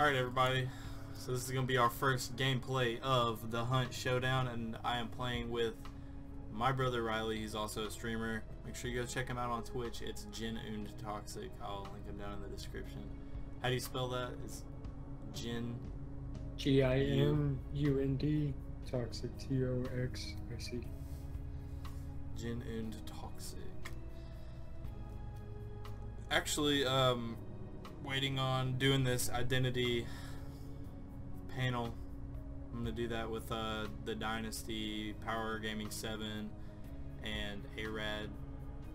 Alright everybody, so this is going to be our first gameplay of the Hunt Showdown and I am playing with my brother Riley, he's also a streamer. Make sure you go check him out on Twitch, it's Gin und Toxic, I'll link him down in the description. How do you spell that? It's Gin... G-I-M-U-N-D, toxic, T-O-X-I-C. Gin und Toxic. Actually, um, waiting on doing this identity panel. I'm gonna do that with uh, the Dynasty, Power Gaming 7, and ARAD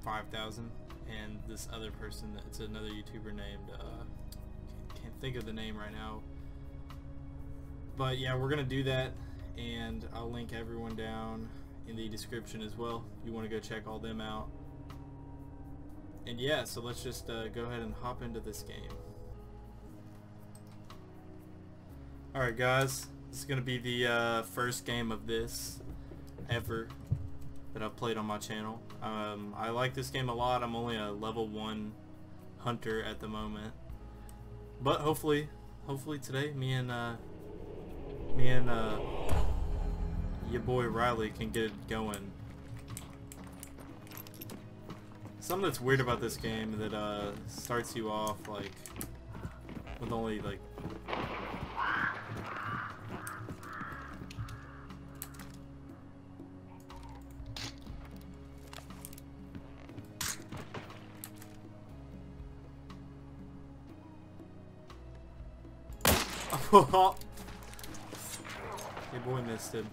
5000, and this other person. It's another YouTuber named. Uh, can't think of the name right now. But yeah, we're gonna do that, and I'll link everyone down in the description as well. You want to go check all them out. And yeah, so let's just uh, go ahead and hop into this game. Alright guys, this is going to be the uh, first game of this ever that I've played on my channel. Um, I like this game a lot. I'm only a level 1 hunter at the moment. But hopefully, hopefully today me and uh, me and uh, your boy Riley can get it going. Something that's weird about this game that uh, starts you off like with only like Your boy missed him.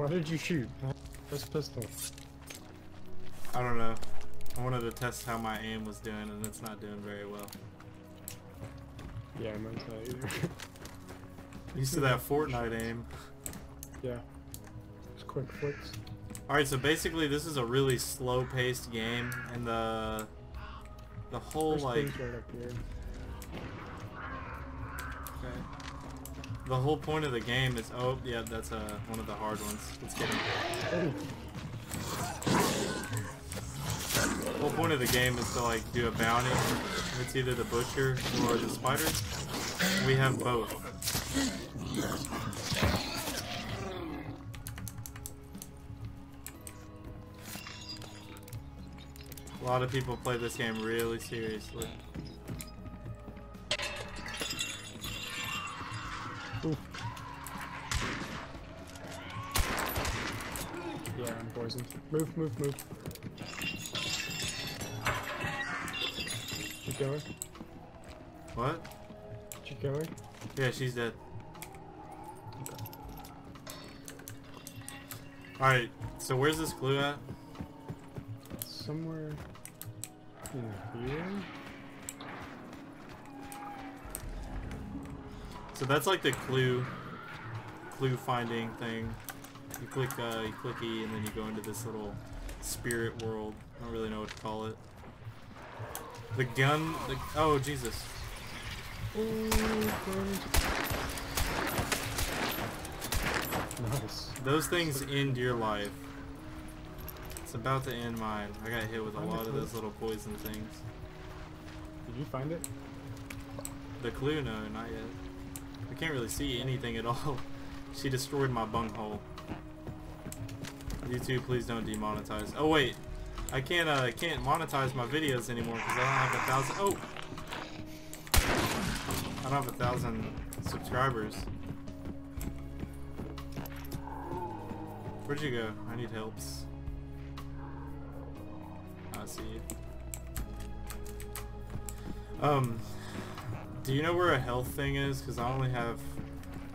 Why did you shoot? This pistol. I don't know. I wanted to test how my aim was doing and it's not doing very well. Yeah, mine's not either. Used to that Fortnite aim. yeah. Just quick flicks. Alright, so basically this is a really slow paced game and the the whole like right okay. The whole point of the game is oh yeah, that's uh one of the hard ones. Let's get him. The whole point of the game is to like do a bounty. It's either the butcher or the spider. We have both. A lot of people play this game really seriously. Poisoned. Move, move, move. Keep going. What? Keep going. Yeah, she's dead. Alright, so where's this glue at? Somewhere in here. So that's like the clue clue finding thing. You click uh you click E and then you go into this little spirit world. I don't really know what to call it. The gun the oh Jesus. Nice. Those things end your life. It's about to end mine. I got hit with a lot of those little poison things. Did you find it? The clue, no, not yet. I can't really see anything at all. She destroyed my bunghole. YouTube, please don't demonetize. Oh wait, I can't uh can't monetize my videos anymore because I don't have a thousand. Oh, I don't have a thousand subscribers. Where'd you go? I need helps. I see you. Um, do you know where a health thing is? Because I only have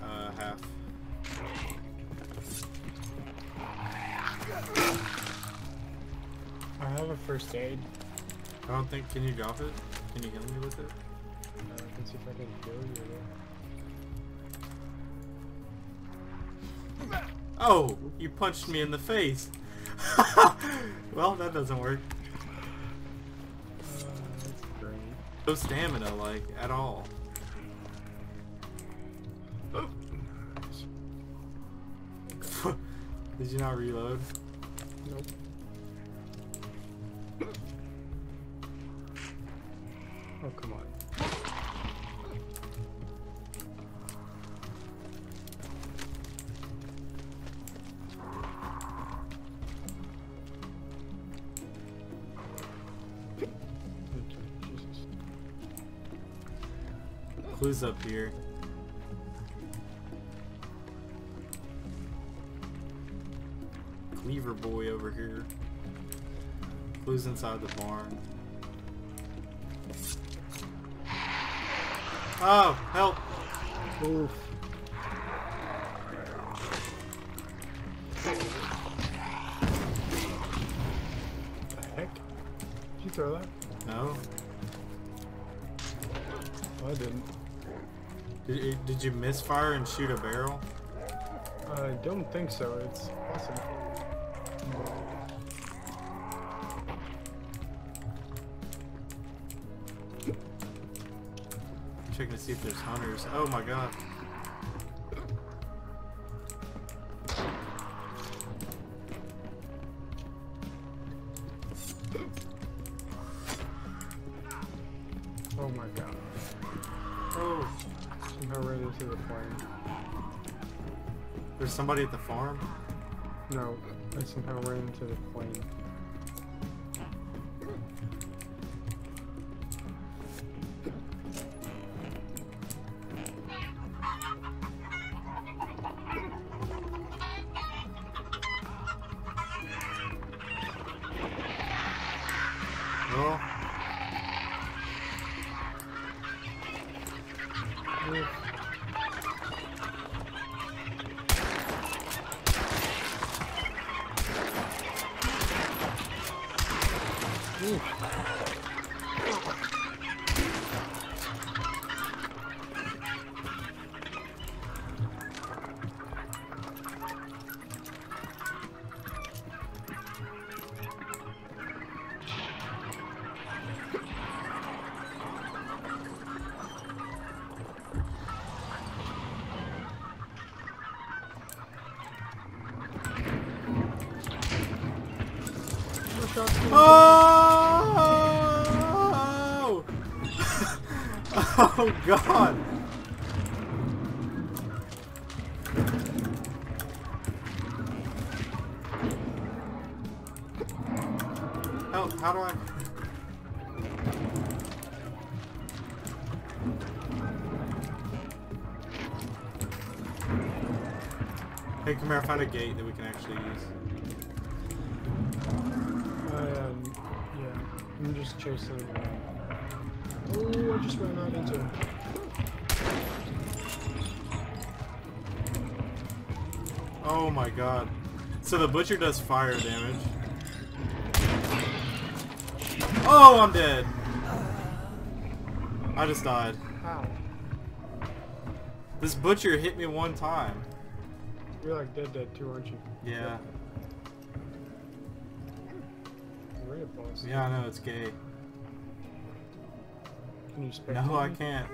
uh, half. I have a first aid. I don't think. Can you drop it? Can you heal me with it? Uh, I can see if I can heal you there. Oh, you punched me in the face. well, that doesn't work. Uh. No stamina, like at all. Did you not reload? Nope. Clues up here. Cleaver boy over here. Clues inside the barn. Oh, help! Oof. The heck? Did you throw that? No? Oh, I didn't. Did, did you misfire and shoot a barrel? I don't think so. It's possible. Checking to see if there's hunters. Oh my god. Oh, Somehow ran into the flame. there's somebody at the farm? No, I somehow ran into the flame. Oh, Oh! oh god! How, how do I... Hey, come here, I found a gate that we can actually use. I, um, yeah, I'm just chasing him. Oh, I just ran out into him. Oh my god. So the butcher does fire damage. Oh, I'm dead. I just died. Ow. This butcher hit me one time. You're like dead dead too, aren't you? Yeah. Maria boss. Yeah, I know, it's gay. Can you No, I can't.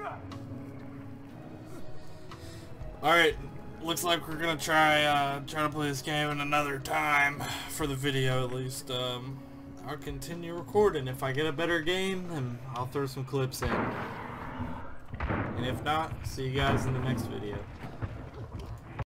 Alright, looks like we're gonna try, uh, try to play this game in another time. For the video, at least. Um, I'll continue recording. If I get a better game, then I'll throw some clips in. And if not, see you guys in the next video.